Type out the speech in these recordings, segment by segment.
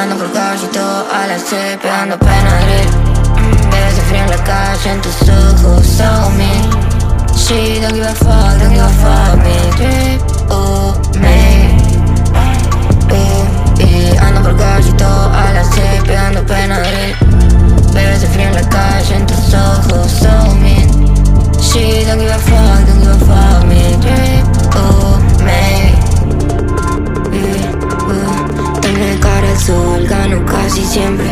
Ando por todo a la C, pegando Benadryl mm, Bebes de frío en la calle, en tus ojos, so me su casi siempre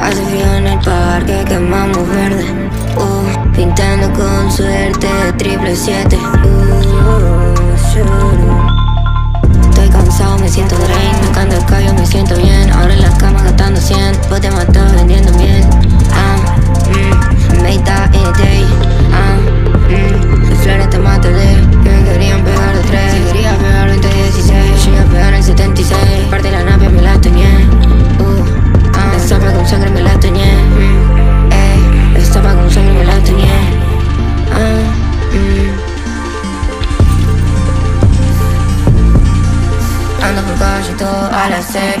Hace frío en el parque, quemamos verde uh, Pintando con suerte triple siete uh, todo al hacer,